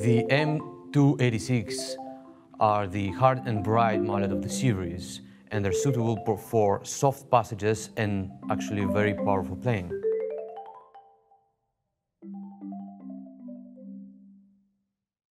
The M286 are the hard and bright mallet of the series, and they're suitable for soft passages and actually very powerful playing.